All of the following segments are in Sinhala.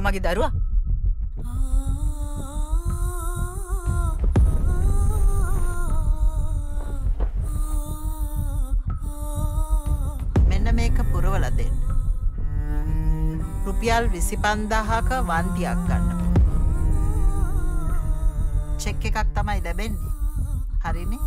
මගේ දරුවා මෙන්න මේක පුරවල දෙන්න. රුපියල් විසි පන්දාහක වන්තියක් ගන්න. චෙක් එකක් තමයි ලැබෙන්නේ. හරිනි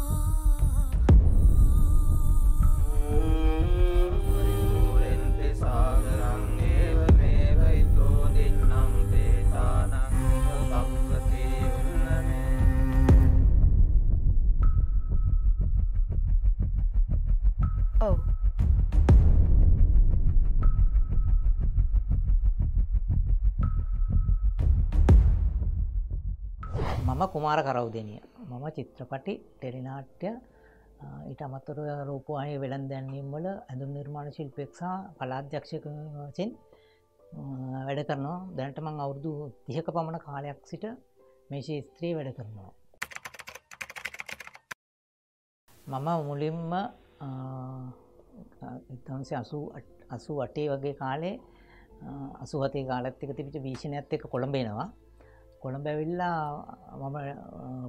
කුමාර කරවුදනිය. මම චිත්‍රපටි ටෙලිනාට්‍ය ඊට අමත්තර රූපවාහය වෙළන් දැන්වීම් වල ඇඳුම් නිර්මාණ ශිල්පෙක්සා කලාධ්‍යක්ෂක වචෙන් වැඩ කරනවා. දැනට මං අවුරුදු තිහක පමණ කාලයක් සිට මේ ශේස්ත්‍රී වැඩ කරනවා. මම මුලින්ම එතන්සේ අසු අසු අටේ වගේ කාලේ අසුහතේ කාලත්තික තිබිච භීෂණයත් එක කොළඹෙනවා කොළඹ ඇවිල්ලා මම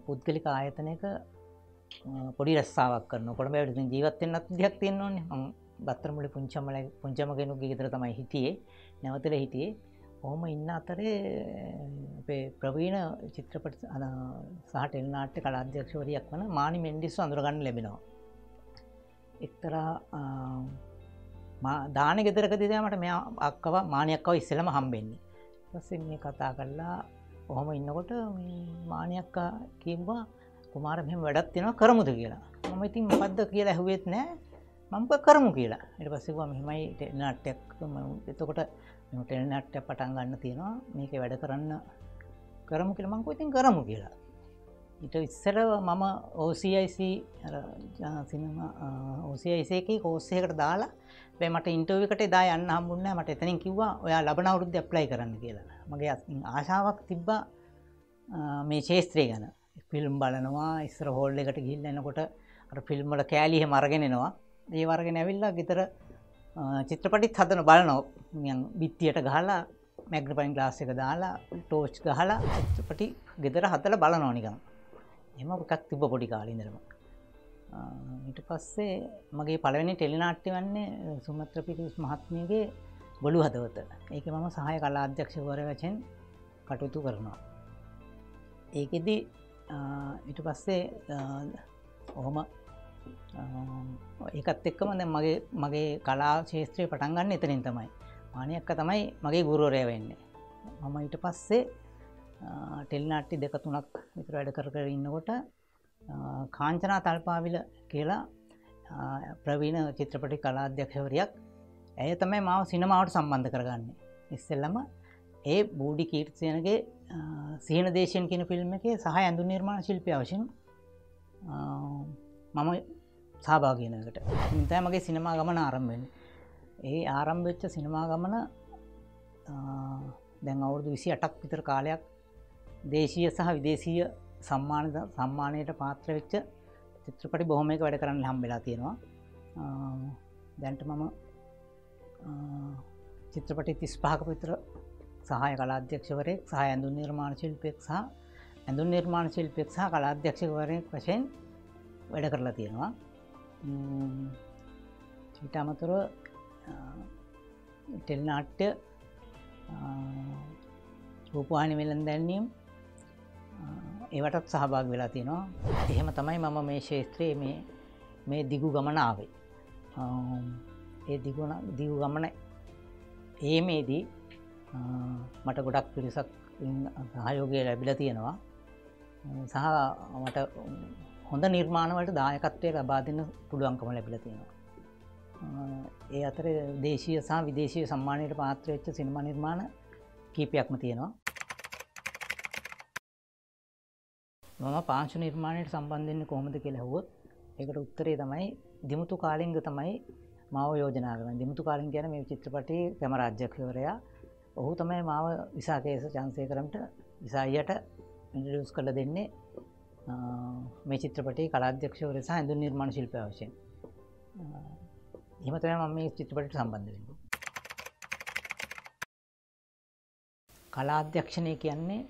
පුද්ගලික ආයතනයක පොඩි රස්සාාවක් කරන කොළඹ ඇවිට ජීවත්තෙන්න්නත් දෙයක් තියෙන්නවන්නේ බත්තරමුලි පුංචමල පුංචමගෙනුගේ ගෙතර තමයි හිටියේ. නැවතල හිටියේ. ඔහොම ඉන්න අතරේ අපේ ප්‍රවීණ චිත්‍රපට සහට එල්නාට්‍ය කලාධ්‍යක්ෂවරයක් වන මානි මෙන්ඩිස්සු අඳුරගන්න ලැබෙනවා. එක්තරා දාන ගෙදරක දිදමට මෙ අක්කව මානයක්කව ඉස්සලම හම්බෙන්නේ. පස්සේ මේ කතා කරලා ඔහොම ඉන්නකොට මානයක්කා කිම්වා කුමාර මෙම වැඩත් තියෙනවා කරමුද කියලා. මම ඉතින් මොකක්ද කියලා ඇහුවෙත් නෑ. මංක කරමු කියලා. එට පස්සෙවා මෙහෙමයි ටෙල්නාට්ටයක් එතකොට ටෙල්නට්ට පටන් ගන්න තියෙනවා. මේක වැඩ කරන්න කරමු කියල. මංකු ඉතින් කරමු කියලා. ඉට ඉස්සර මම ඕCIC සිනම ඕසියිසේක කෝස්සයකට දාලා බෑ මට ඉන්ටවකට දා යන්න හම්බුන්න මට එතනින් කිව්වා ඔයා ලබන අවුරුද්ධ ප්ලයි කරන්න කියලා. මගේ ආශාවක් තිබ්බා. මේ ශේස්ත්‍රය ගැන. ෆිල්ම් බලනවා ඉස්සර හෝල්ල එකට ගිල්ල එනකොට අට ෆිල්ම්මල කෑලිහ මරගෙනෙනවා ඒ වර්ගෙන ඇවිල්ලා ගෙතර චිත්‍රපටිත් හදන බලනෝ බිත්තියට ගහලා මැග්‍රපයින් ගලාස් එක දාලා ටෝච් ගහලා චිත්‍රපටි ගෙදර හතල බලනෝනිකම් එම එකක් තිබ පොඩි කාලින්දරම ඊට පස්සේ මගේ පළවෙනි ටෙලිනාට්ටි වන්නේ සුමත්‍ර පිරිස් මහත්මයගේ ගොළු හදවත. ඒක මම සහය කලා අධ්‍යක්ෂවර වචෙන් කටයුතු කරනවා. ඒකෙදි ඉට පස්සේ ඔහොම ඒකත් එක්කම දැ මගේ මගේ කලා ශේත්‍රය පටන්ගන්න එතනින් තමයි. මානයක්ක තමයි මගේ ගුරුවරය වෙන්නේ. මම ඊට පස්සේ ටෙල්නාට්ටි දෙක තුනක් විතර වැඩ කර කර ඉන්නකොට කාංචනා තල්පාවිල කියලා ප්‍රවීණ චිත්‍රපටි කලාධ්‍යක්ෂවරයක් ඇය තමයි මාව සිනමාවට සම්බන්ධ කරගන්න. ඉස්සෙල්ලම ඒ බූඩි කීර්තියනගේ සීන දේශයෙන් කියන ෆිල්ම් එක සහ ඇඳු නිර්මාණ ශිල්පය වශයෙන් මම සාභාගනකට ඉතෑ මගේ සිනමා ගමන ආරම්භෙන් ඒ ආරම්භවෙච්ච සිනමා ගමන දැන් අවුරුදු විසි අටක් විතර කාලයක් දේශීය සහ විදේශීය සම්මාන සම්මානයට පාත්‍ර වෙච්ච චිත්‍රපටි බොහොම එක වැඩ කරන්න හම්බෙලා තියෙනවා. දැන්ට මම චිත්‍රපටි තිස් පහක විතර සහය කලාධ්‍යක්ෂවරයෙක් සහ ඇඳුන් නිර්මාණ ශිල්පෙක් සහ ඇඳුන් නිර්මාණ ශිල්පෙක් සහ කලාධ්‍යක්ෂවරයෙක් වශයෙන් වැඩ කරලා තියෙනවා ඊට අමතුර ටෙල්නාට්‍ය රූපවානි වෙලන් දැන්නීම් ඒවටත් සහභාග වෙලා තියෙනවා එහෙම තමයි මම මේ ශේත්‍රයේ මේ මේ දිගු ගමනාවේ ඒ දිගුණ දිගු ගමන. ඒමේදී මට ගොඩක් පිරිසක් සහයෝගය ලැබිල තියෙනවා. සහ මට හොඳ නිර්මාණවලට දායකත්වය ලබා දෙන්න පුළුවන්කම ලැබිල තියෙනවා. ඒ අතර දේශීය සහ විදේශය සම්මානයට පාත්‍රවෙච්ච සිනම නිර්මාණ කීපයක්ම තියෙනවා. මම පාංශ නිර්මාණයට සම්බන්ධෙන්න්න කොහොමද කියලහුවොත් එකට උත්තරේ තමයි දිමුතු කාලිංග තමයි මාව යෝජනාගන දිමුතු කාලින් ගැන මේ චිත්‍රපටි කැමරාජ්‍යකවරයා ඔහු තමයි මාව විසාකේස චන්සය කරමට විසායියට ඉන්ඩියස් කළ දෙන්නේ. මේ චිත්‍රපටි කලාධ්‍යක්ෂවර සහ ඇඳු නිර්මාණ ශිල්පය වශයෙන්. එහමතම මම මේ චිත්‍රපට සම්බන්ධ කලාධ්‍යක්ෂණය කියන්නේ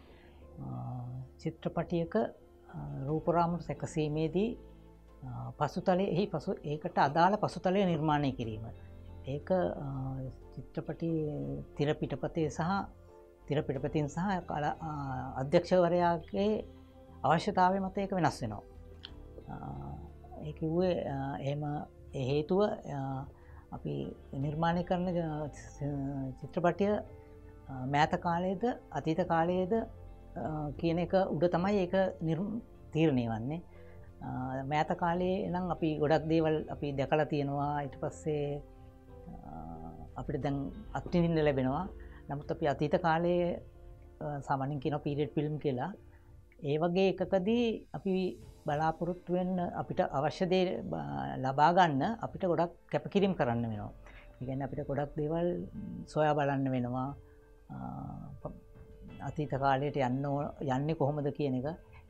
චිත්‍රපටියක රූපරාමුට සැකසීමේදී පසුතලය එහි පසු ඒකට අදාළ පසුතලය නිර්මාණය කිරීම. ඒක චිත්‍රපටි තිරපිටපතේ සහ තිරපිටපතින් සහ කල අධ්‍යක්ෂවරයාගේ අවශ්‍යතාවය මත ඒක වෙනස් වෙනවා. ඒකිවේ එහෙම හේතුව අපි නිර්මාණය කරන චිත්‍රපටිය මෑත කාලයේද අතීත කාලයේද කියන එක උඩ තමයි ඒක තීරණය වන්නේ මෑත කාලේ නම් අපි ගොඩක් දේවල් අපි දැකලා තියෙනවා. ඉට පස්සේ අපිට දැන් අත්තිනින්න ලැබෙනවා. නමුත් අපි අතීත කාලයේ සාමනින් කියන පීරෙට් පිල්ම් කියලා. ඒ වගේ එකකදී අපි බලාපොරොත්තුවෙන් අපිට අවශ්‍යදේ ලබාගන්න අපිට ගොඩක් කැපකිරීම් කරන්න වෙනවා. ඉගැන්න අපිට ගොඩක් දේවල් සොයා බලන්න වෙනවා. අතීත කාලයට යන්න යන්නේ කොහොමද කියන එක.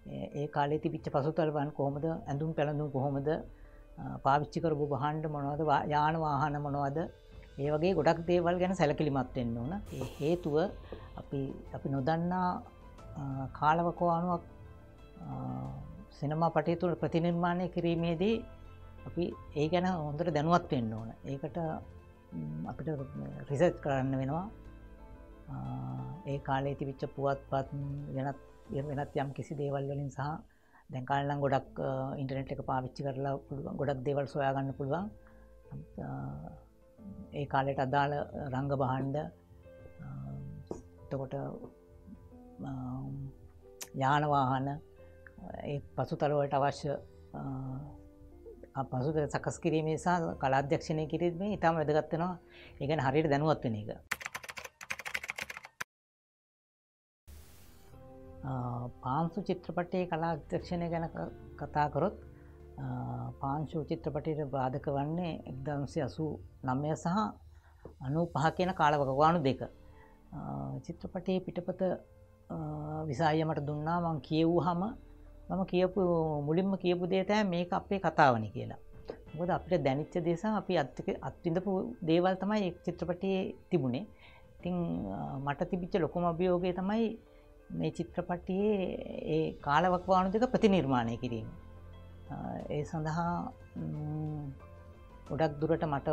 ඒ කාලේ තිබිච්ච පසුතල්වන් කොහොමද? ඇඳුම් පැළඳුම් කොහොමද? පාවිච්චි කරපු බහන්ඩ මොනවද? යාන වාහන මොනවද? ඒ වගේ ගොඩක් දේවල් ගැන සැලකිලිමත්වෙන්න ඕන. ඒ හේතුව අපි අපි නොදන්නා කාලවකවානුවක් සිනමා පටය තුළ ප්‍රතිනිර්මාණය කිරීමේදී අපි ඒ ගැන හොඳට දැනුවත් වෙන්න ඕන. ඒකට අපිට රිසර්ච් කරන්න වෙනවා. ඒ කාලේ තිවිච්ච පුවත් පත් වෙනත් වෙනත් යම් කිසි දේවල් වලින් සහ දැන්කාලනම් ගොඩක් ඉන්ටනෙට් එක පාවිච්චි කරලා පුළුවන් ගොඩක් දේවල් සොයාගන්න පුළුවන්. ඒ කාලෙට අදාළ රංග බහන්ඩ තකොට යානවාහන ඒ පසු තලවට අවශ්‍ය පසුද සකස් කිරීමේ සහ කලාධ්‍යක්ෂණය කිරීමේ ඉතාම වැදගත්වෙනවා ඒගැන හරියට දැනුවත්වෙන එක. පාන්සු චිත්‍රපටයේ කලාධ්‍යක්ෂණය ගැන කතාකරොත් පාංශු චිත්‍රපටයට බාධක වන්නේ එක්දම්සේ අසු නම්ය සහ අනු පහ කියන කාලවකවානු දෙක. චිත්‍රපටයේ පිටපත විසායමට දුන්නා. මං කියවූ හම මම කියපු මුලින්ම කියපු දේතෑ මේක අපේ කතාවන කියලා. මොකද අපිට දැනිච්ච දේසා අපි අත්ක අත්විඳපු දේවල් තමයි චිත්‍රපටයේ තිබුණේ. ඉතිං මට තිබිච්ච ලොකුම අභියෝගය තමයි මේ චිත්‍රපටියේ ඒ කාලවක්වානු දෙක ප්‍රතිනිර්මාණය කිරීම. ඒ සඳහා ගොඩක් දුරට මට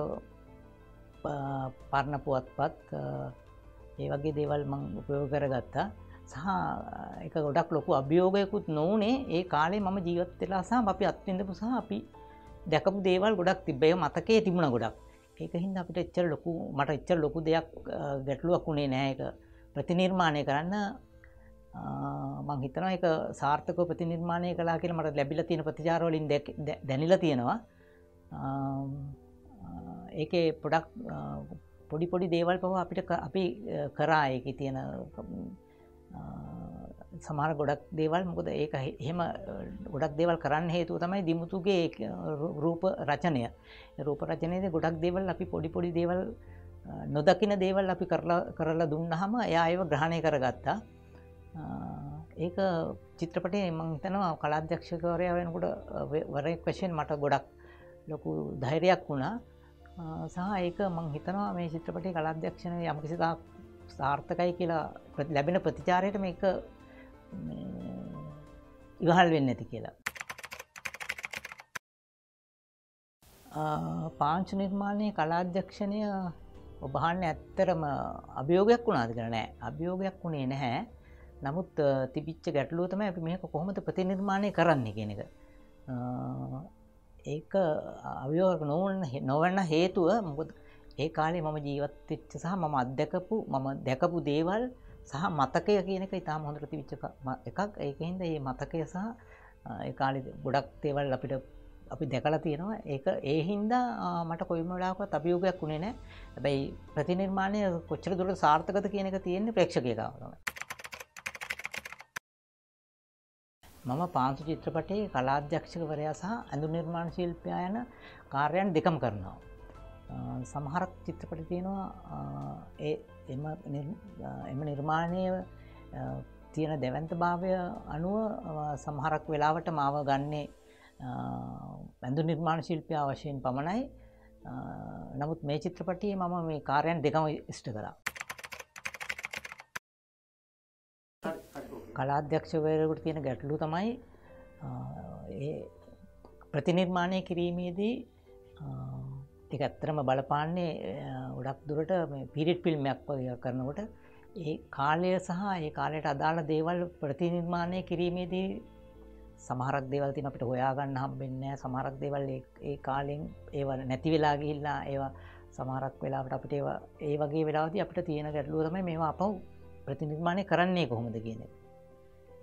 පරණ පුවත්පත් ඒ වගේ දේවල් මං උපයෝ කරගත්තා. සහ එක ගොඩක් ලොකු අභියෝගයකුත් නොවනේ. ඒ කාලේ මම ජීවත් වෙලා සහ අපි අත්විඳපු සහ අපි දැකපු දේවල් ගොඩක් තිබ්බය මතකේ තිබුණ ගොඩක්. ඒක හින්ද අපිට එච්චර ලොකු මට එච්චර ලොකු දෙයක් ගැටලුවක් වුණේ නෑ. එක ප්‍රතිනිර්මාණය කරන්න මං හිතනවා එක සාර්ථක ප්‍රතිනිර්මාණය කලා කියල මට ලැබිල තියෙන ප්‍රතිචාරවලින් දැනිල තියෙනවා. ඒකේ පොඩක් පොඩි පොඩි දේවල් පව අපිට අපි කරා ඒක තියෙන සමාර ගොඩක් දේවල්. මොකද ඒක එහෙම ගොඩක් දේවල් කරන්න හේතුව තමයි දිමුතුගේ රූප රචනය. රූප රචනයද ගොඩක් දේවල් අපි පොඩි පොඩි දේවල් නොදකින දේවල් අපි කරලා කරලා දුන්නහම එයා ඒව ග්‍රහණය කරගත්තා. ඒක චිත්‍රපටේ මං තනවා කලාධ්‍යක්ෂකවරය වෙනකොට වරෙක් වශයෙන් මට ගොඩක් ලොකු ධෛරයක් වුණා. සහ ඒක මං හිතනවා මේ චිත්‍රපටේ කලාධ්‍යක්ෂණය යමකිසිතා සාර්ථකයි කියලා ලැබෙන ප්‍රතිචාරයට මේක ඉවහල් වෙන්න ඇති කියලා. පාංචු නිර්මාණය කලාධ්‍යක්ෂණය ඔබහන්න ඇත්තරම අභියෝගයක් වුණාද කර නෑ. අභියෝගයක් වුණේ නැහැ. නමුත් තිබිච්ච ගැටලුව තම අපි මේක කොහොමද ප්‍රතිනිර්මාණය කරන්න කියෙන එක. ඒක අවියෝක නොවන්න නොවන්න හේතුව මොකද ඒ කාලේ මම ජීවත්වෙච්ච සහ මම අත්දැකපු මම දැකපු දේවල් සහ මතකය කියනක ඉතාම හොඳට තිවිච්ච එකක්. ඒකහින්ද ඒ මතකය සහ ඒ කාලි ගොඩක් තේවල් අපිට අපි දැකලා තියෙනවා. ඒක ඒ හින්දා මට කොයිමලාක අභියෝගයක් වුණේ නෑ හැබැයි ප්‍රතිනිර්මාණය කොච්චර දුරට සාර්ථකත කියන එක තියෙන්නේ ප්‍රේක්ෂකයකාවම මම පාන්සු චිත්‍රපටයේ කලාධ්‍යක්ෂකවරයා සහ ඇඳු නිර්මාණ ශිල්පයා යන කාර්යන් දෙකම් කරනවා. සමහරක් චිත්‍රපට තියෙනවා එම නිර්මාණය තියෙන දැවන්ත භාවය අනුව සමහරක් වෙලාවට මාව ගන්නේ ඇඳු නිර්මාණ ශිල්පය වශයෙන් පමණයි නමුත් මේ චිත්‍රපටියේ මම මේ කාරයන් දෙකම ඉෂ්ට කරා කලාධ්‍යක්ෂවයකුට තියෙන ගැටලු තමයි ඒ ප්‍රතිනිර්මාණය කිරීමේදී එක ඇත්තරම බලපාන්නේ ගොඩක් දුරට පිරිට් පිල්මයක් වගේ කරනකොට. ඒ කාලය සහ ඒ කාලයට අදාළ දේවල් ප්‍රතිනිර්මාණය කිරීමේදී සමහරක් දේවල් තින අපිට හොයාගන්න හම්බෙන්න සමහරක් දේවල් ඒ කාලෙන් ඒව නැති වෙලා ගිහිල්ලා ඒවා සමහරක් වෙලාට අපිට ඒවා ඒ වගේ වෙලාදී අපිට තියෙන ගැටලුව තමයි මේවා අපව් ප්‍රතිනිර්මාණය කරන්නේ කොහොමද කියන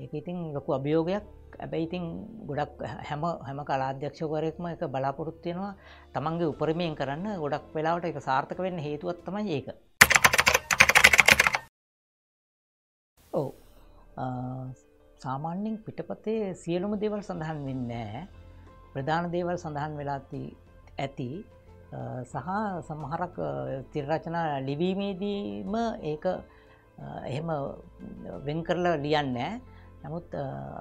ඒක ඉතින් ලොකු අභියෝගයක්. ඇබැයි ඉතින් ගොඩක් හැම හැම කලාධ්‍යක්ෂකවරයෙක්ම එක බලාපොරොත්තියෙනවා තමන්ගේ උපරමයෙන් කරන්න ගොඩක් වෙලාවට එක සාර්ථක වෙන්න හේතුවත් තමයි ඒක. ඔව. සාමාන්‍යෙන් පිටපතේ සියලුම දේවල් සඳහන් වෙන්නෑ ප්‍රධාන දේවල් සඳහන් වෙලාති ඇති සහ සමහරක් තිරරචනා ලිවීමේදීම ඒක එහෙම වෙන් කරලා ලියන්නෑ නමුත්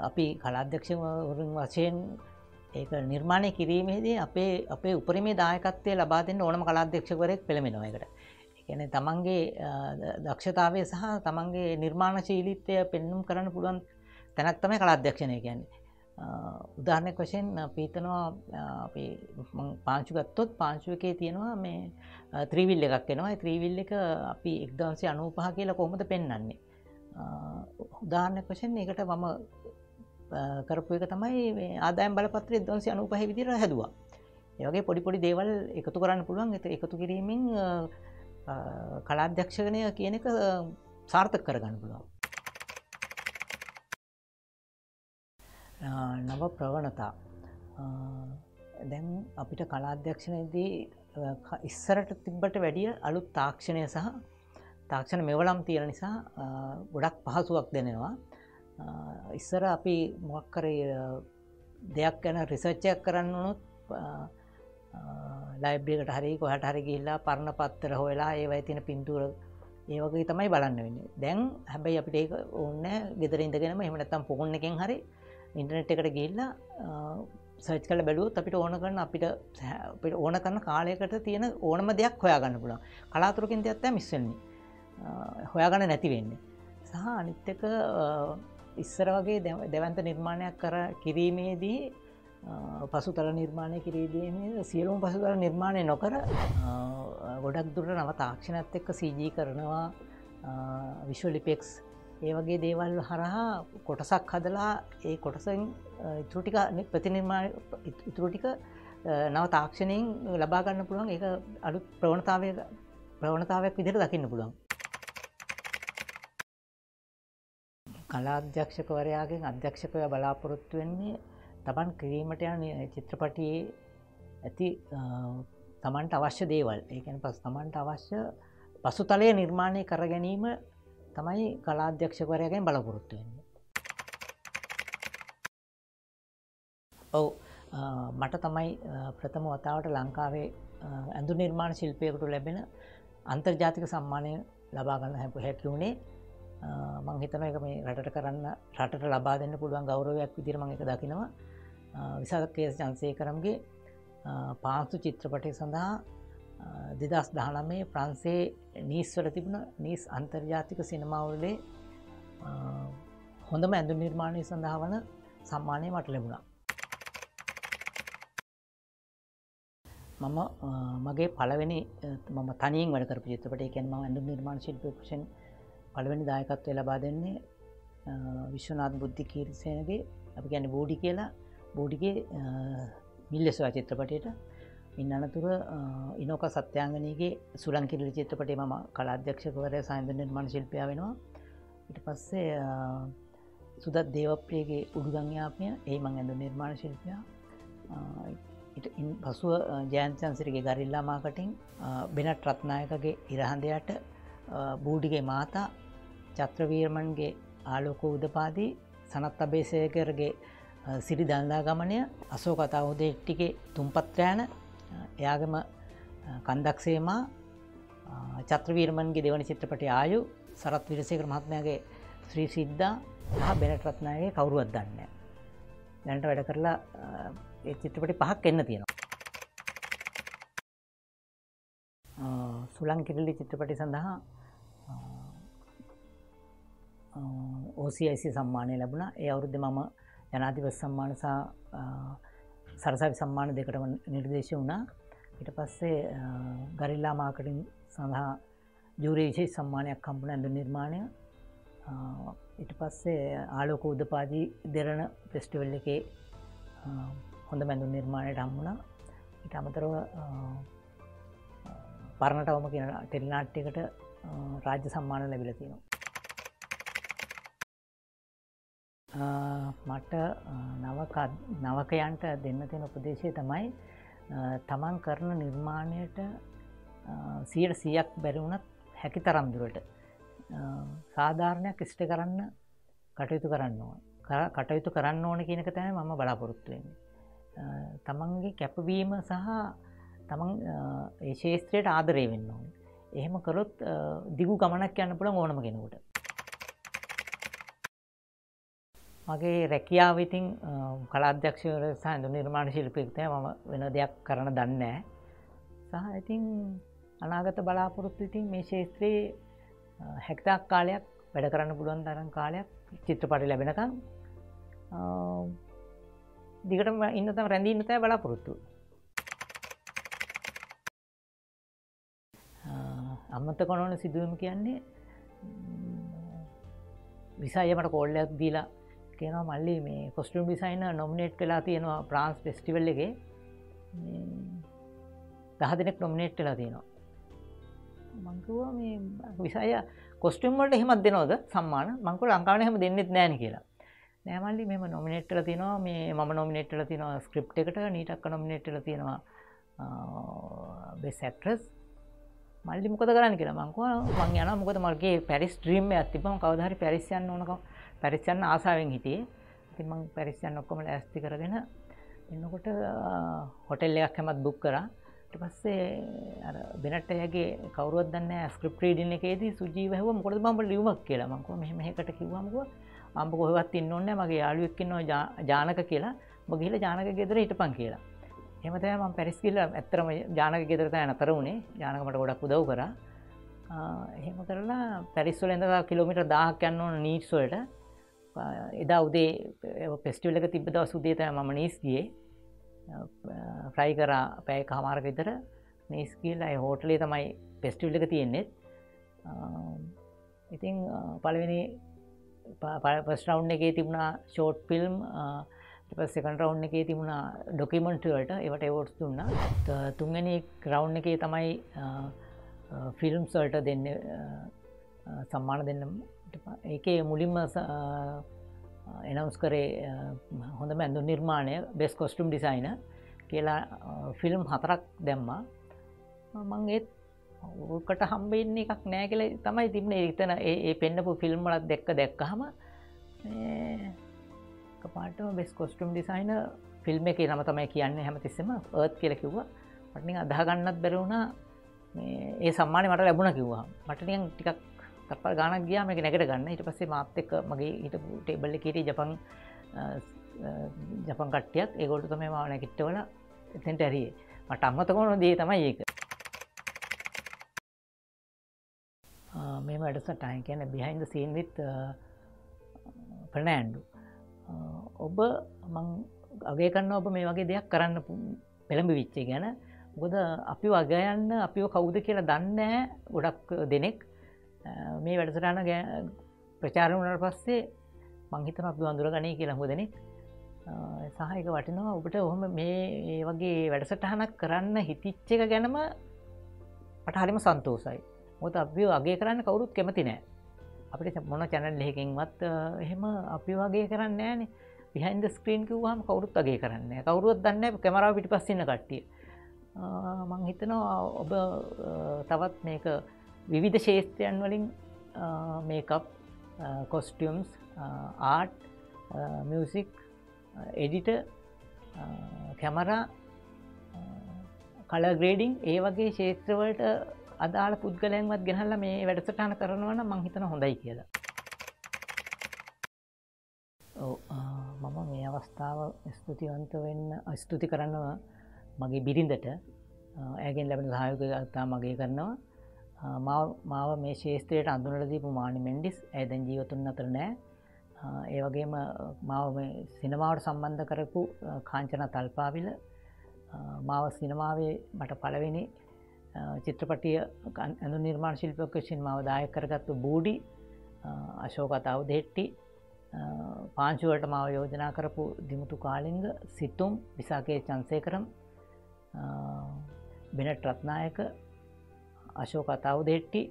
අපි කලාධ්‍යක්ෂවරුන් වශයෙන් ඒක නිර්මාණය කිරීමේදී අපේ අපේ උපරිමේ දායකත්වය ලබා දෙන්න ඕනම කලාධ්‍යක්ෂකවරයෙක් පෙළමෙනවා එකට එකන තමන්ගේ දක්ෂතාවය සහ තමන්ගේ නිර්මාණ ශීලිත්වය පෙන්නුම් කරන්න පුළුවන් තැනක් තමයි කලාධ්‍යක්ෂණය කියන්නේ. උදාහරණයක් වශයෙන් පීතනවා පාංචු ගත්තොත් පාංචුව එකේ තියෙනවා මේ ත්‍රීවිල් එකක් එනවා. ත්‍රීවිල් එක අපි එක්දවසේ අනූපහ කියලා කොහොමද පෙන්න්නන්නේ උදාහරණයක් වශයෙන් එකට මම කරපු එක තමයි ආදායම් බලපත්‍ර දවන්සි අනූපහ විදිර හැදවා. ඒවගේ පොඩිපොඩි දේවල් එකතු කරන්න පුළුවන්. එත එකතු කිරීමෙන් කලාධ්‍යක්ෂණය කියන එක සාර්ථක කරගන්න පුළුවන්. නව ප්‍රවණතා. දැන් අපිට කලාධ්‍යක්ෂණයේදී ඉස්සරට තිබ්බට වැඩිය අලුත් තාක්ෂණය සහ තාක්ෂණ මෙවලම් තියෙන නිසා ගොඩක් පහසුවක් දෙනවා ඉස්සර අපි මොක්කර දෙයක් ගැන රිසච්චයක් කරන්න වනුත් ලයිබ්‍රියකට හරි කොහට හරි ගිල්ලා පරණ පත්තර හොලා ඒවයි තින පින්තුර ඒවගේ තමයි බලන්න වෙන්න. දැන් හැබැයි අපිට ඒක ඕන්න ගෙදර ඉඳගෙනම එමනත්තම් පොකුණ එකෙන් හරි ඉන්ටනෙට් එකට ගිල්ලා සර්ච් කල බැලුවත් අපිට ඕන කරන්න අපිට ඕන කරන්න කාලයකට තියෙන ඕනම දෙයක් හොයාගන්න පුළන් කලාතුරකින් දෙයක්ත්ත මිස්වන්නේ හොයාගන්න නැතිවෙන්න සහ අනිත්තක ඉස්සර වගේ දෙවන්ත නිර්මාණයක් කර කිරීමේදී පසුතල නිර්මාණය කිරීදීම සියලුම් පසුතල නිර්මාණය නොකර ගොඩක් දුරට නව තාක්ෂණත් එක්ක සීජී කරනවා විශ්වලිපෙක්ස් ඒ වගේ දේවල් හරහා කොටසක් හදලා ඒ කොටසෙන් ඉතුරටික ප්‍රතිනිර්මා ඉතුරටික නව තාක්ෂණයෙන් ලබාගන්න පුළුවන්. ඒ අලුත් ප්‍රවණතාවය ප්‍රවණතාවයක් විදිර දකින්න පුළුවන්. කලාධ්‍යක්ෂකවරයාගෙන් අධ්‍යක්ෂකය බලාපොරොත්තු වෙන්නේ තමන් කිරීමට යන චිත්‍රපටයේ ඇති තමන්ට අවශ්‍ය දේවල්. ඒකැන පස් තමන්ට අවශ්‍ය පසුතලය නිර්මාණය කර ගැනීම තමයි කලාධ්‍යක්ෂකවරයගෙන් බලපොරොත්තු වෙන්නේ. ඔව් මට තමයි ප්‍රථම වතාවට ලංකාවේ ඇඳු නිර්මාණ ශිල්පයකුට ලැබෙන අන්තර්ජාතික සම්මානය ලබාගන්න හැපු හැකි වුණේ මං හිතන එක මේ රටට කරන්න රටට ලබා දෙන්න පුළුවන් ගෞරවයක් විදිරම එක දකිනවා. විසාකේස් ජන්සය කරම්ගේ පාන්සු චිත්‍රපටය සඳහා දෙදස් දානමේ ප්‍රන්සේ නීස්වල තිබුණ නීස් අන්තර්ජාතික සිනමාවලේ හොඳම ඇඳු නිර්මාණය සඳහා වන සම්මානය මට ලැබුණා. මම මගේ පලවෙනි මම තනියෙන් වැඩ කරපු චිත්‍රපට එකෙන්ම ඇඳු නිර්මාණ ශිල්ප ෂන් පළවෙනි දායකත්වය ලබා දෙන්නේ විශ්වනාත් බුද්ධි කීරිසයනගේ අපි ගැන බෝඩි කියලා. බෝඩිගේ මිල්ලෙස්වා චිත්‍රපටයට. ඉන්න අනතුර ඉනෝක සත්‍යංගනයගේ සුලන් කිරලි චිත්‍රපටේ මම කලාධ්‍යක්ෂකවරය සයින්ද නිර්මාණ ශිල්පය වෙනවා. ඉට පස්සේ සුදත් දේවප්‍රියගේ උඩුගං්‍යාපය ඒ මං ඇඳ නිර්මාණ ශිල්පය. පසුව ජයන්තන්සිරගේ ගරිල්ලා මාකටින් බෙනට රත්නායකගේ ඉරහන්දයට බූඩිගේ මාතා චත්‍රවීර්මන්ගේ ආලෝක උදපාදී සනත් අබේසයකරගේ සිරි දන්දා ගමනය අසෝ කතා උදෙට්ටිගේ තුම්පත්‍රෑන එයාගම කන්දක්සේමා චත්‍රවීර්මන්ගේ දෙවනි චිත්‍රපටි ආයු සරත් විරසේකර මහත්මයාගේ ශ්‍රී සිද්ධා හා බෙනට රත්නායගේ කවුරුවත් දන්න දැනට වැඩ කරලා චිත්‍රපටි පහක් එන්න තියෙනවා. සුලං කිරලි චිත්‍රපටි සඳහා ඕසියිසි සම්මානය ලැබුණ. ඒ අවුරුද්ධ මම ජනාතිප සම්මාන සහ සරසවි සම්මාන දෙකටම නිර්දේශ වුණා. ඉට පස්සේ ගරිල්ලා මාකටින් සඳහා ජූරේෂයි සම්මානයක් කම්පන ඇඳ නිර්මාණය. ඉට පස්සේ ආලෝක උදපාදී දෙරණ පෙස්ටිවල් එකේ හොඳ මැඳු නිර්මාණයට හම්මුණා ඉට අමතරව පරණටවම කියන ටෙල්නාට්්‍යකට රාජ්‍ය සම්මාන ලැබිල තියෙනවා මට නවකයන්ට දෙන්න තියෙන උපදේශය තමයි තමන් කරන නිර්මාණයට සියට සියක් බැරිවුණත් හැකි තරම්දුරට සාධාරණයක් ඉෂ්ට කරන්න කටයුතු කරන්න ඕන කටයුතු කරන්න ඕන කියනක තැන මම බලාපොරොත්තුවෙන්නේ. තමන්ගේ කැපවීම සහ තමන් ඒ ශේත්‍රයට ආදරය වෙන්න ඕන. එහෙම කරොත් දිගු ගමනක් යන්න පුළ ඕනම කෙනෙකුට. මගේ රැකියාව ඉතින් කලාධ්‍යක්ෂවර සහඳු නිර්මාණ ශිල්පික්තය ම වෙන දෙයක් කරන දන්නෑ සහ ඉතින් අනාගත බලාපොරොත්තු ඉතින් මේ ශේත්‍රයේ හැක්තාක් කාලයක් වැඩ කරන්න පුළුවන් තරන් කාලයක් චිත්‍රපටි ලැබෙනකම් දිගටම ඉන්නතම රැඳීන්න තෑ බලාපොරොත්තු. අම්මත කොනවන සිදුවම කියන්නේ විසායමට කෝල්ලයක් දීලා කියනවා මල්ලි මේ කොස්ටම් ඩිසයින නොමිනේට් වෙලා තියෙනවා ප්‍රාන්ස් පෙස්ටිවල් එක. දහ දෙනෙක් නොමිනේට් වෙලා තියෙනවා. මංකුව මේ විසාය කොස්ටම් වලට හෙමත් දෙනවද? සම්මාන. මංකුල ලංකාවන හැම දෙන්නෙත් නෑන කියලා. නෑමල්ලි මෙම නොමිනේට්ල තිනවා මේ ම නොමිනේට්ල තිනවා ස්ක්‍රප් එකට. නීටක් නොමිනේට්ල තියෙනවා බෙසැක්ට්‍රස් මල්ලි මොකද කරන්න කියලා මංකුව මං යන මොකද මගේ පැරිස් ්‍රීම ඇතිබම කවදහරි පැරිසියන්න ඕනක පැරිස්සන්න ආසාාවෙන් හිටියේ. ඉතින් මං පැරිස්සයන් ඔක්කොම ඇස්ති කරගෙන එන්නකොට හොටෙල් එකක් හැමත් බුක් කරා. පස්සේ බෙනට යගේ කවරුවත් දන්න ස්ක්‍රප් ්‍රීඩින එකේදී සුජීව හව මොකද බම්බ ලියුමක් කියලා? මංකව මෙහමකට කිවමකුව අම්බ කොහවත් ඉන්න ඔන්න මගේ යාලුවක්කින්නවා ජානක කියලා. බගහිල ජානක ගෙදර හිටපන් කියලා. එමතය ම පැරිස්කිල්ල ඇත්තරම ජානක ගෙදරත අනතර වුණේ. ජානකමට ගොඩක් උදව් කර. එහෙම කරලා පැරිස්වල එඳ කිලෝමිට දාහක් යන්න ඕන නීට්ස්වලට එදා උදේ පෙස්ටිවල්ලක තිබ දව සුදේතය මම නීස්ගියේ ෆ්‍රයි කරා පැය කහමාරක විතර නීස්කිල් අයි හෝටලේ තමයි පෙස්ටිවල්ලක තියෙන්නේෙත් ඉතිං පළවෙනි පස්ටවන්් එකේ තිබුණා ෂෝට් ෆිල්ම් පස්සෙකන් රවන්් එකේ තිබුණා ඩොකිමෙන්ට්වලට ඒවට එවෝට්ස් දුන්න. තුන්ගනි රවන්් එකේ තමයි ෆිල්ම් සල්ට දෙන්න සම්මාන දෙන්න ඒකේ මුලින්ම එනවස් කරේ හොඳ ඇඳු නිර්මාණය බෙස් කොස්ටුම් ඩිසයින කියලා ෆිල්ම් හතරක් දැම්මා. මං ඒත් ඕකට හම්බෙන්නේ එකක් නෑ කියල තමයි තිබන ඒතන ඒ පෙන්න්නපු ෆිල්ම්මලත් දෙක්ක දැක්කහම පාටම බෙස් කොස්ටුම් ඩිසයින ෆිල්ම් එක නම තමයි කියන්න හැමතිස්සම ඒත් කියල කිව්ව. පටනි අදහගන්නත් බැරවුණා ඒ සම්මානය මට ලැබුණ කිව්වා මටනියන් ටිකක් තපල් ගානක් ගියා මේක නැකට ගන්න. ඊට පස්සේ මාත් එක්ක මගේ හිට ටේබල්ල කිරී ජපන් ජපන් කට්ටියක් ඒගොල්ට තම මාව නැකිට්ටවල එතෙන්ට ඇරියේ. මට අම්මතකොන දේ තමයි ඒක. මේ වැඩසටයින් කියන බිහින්ද සීන්විත් ප්‍රනෑන්ඩු ඔබ මං අගේ කන්න ඔබ මේ වගේ දෙයක් කරන්න පෙළඹ විච්චේ ගැන. ගොද අපි වගයන්න අපිෝ කවුද කියලා දන්නෑ ගොඩක් දෙනෙක්. මේ වැඩසටාන ප්‍රචාර වුණට පස්සේ මංහිතන අපි අඳුර ගනය කියලා හොදනෙක් සහයක වටිනවා. ඔබට ඔහොම මේ වගේ වැඩසටහනක් කරන්න හිතිච්ච එක ගැනම පටහරිම සන්තෝසයි මොත අපි අගේ කරන්න කවුරුත් කැමති නෑ. අපිට මොන චැනල් ලෙකින්වත් එහෙම අපි වගේ කරන්න ෑන පිහන්ද ස්ක්‍රීන් කිව්වාම කවුරුත් අගේ කරන්න කවරුත් දන්න කැමරාව පිටි පස්සන්න කට්ටිය. මං හිතනවා ඔබ තවත් මේක විවිධ ශේෂත්‍රයන් වලින් makeup costumes art music edit camera colour grading ඒ වගේ ශේත්‍රවලට අදාළ පුද්ගලයන්වත් ගෙනහල්ල මේ වැඩසටාන කරනවන මංහිතන හොඳයි කියලා. මම මේ අවස්ථාව ස්තුතිවන්ත වෙන්න ස්තුති කරනවා මගේ බිරිඳට. ඇගෙන් ලැබෙන සහයක ගත්තා මගේ කරනවා. මාව- මාව මේ ශේස්ත්‍රයට අඳුනල දීපු මානි මෙන්ඩිස් ඇදැන් ජීවතුන් අතර නෑ. ඒවගේම මාව මේ සිනමාවට සම්බන්ධ කරපු අ, කාංචන තල්පාවිල අ, මාව සිනමාවේ මට පලවෙනි අ, චිත්‍රපටිය කන්- ඇඳු නිර්මාණ ශිල්පකෂෙන් මාව දායක කරගත්තු බූඩි අශෝකතාව දෙෙට්ටි පාංචුවට මාව යෝජනා කරපු දිමුතු කාලිංග සිතුම් විසාකේ චන්සේකරම් බෙනට රත්නායක අශෝකතාව දෙෙට්ටි.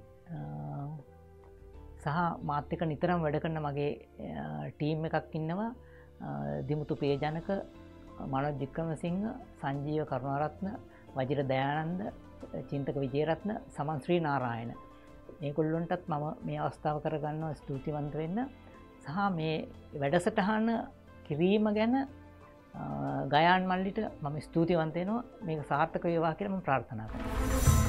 සහ මාත්‍යක නිතරම් වැඩ කරන්න මගේ ටීම් එකක් ඉන්නවා. අ, දිමුතු පේජනක මනො ජික්කමසිංහ සංජීව කරුණාරත්න වජිර දයානන්ද චින්තක විජේරත්න සමන්ශ්‍රී නාරායන. ඒකුල්ලොන්ටත් මම මේ අවස්ථාව කරගන්නවා ස්තුතිවන්ත වෙන්න. සහ මේ වැඩසටහන කිරීම ගැන අ, ගයාන් මල්ලිට මම ස්තුතිවන්තයනවා මේක සාර්ථක වේවා කියලම ප්‍රාර්ථනා කරන.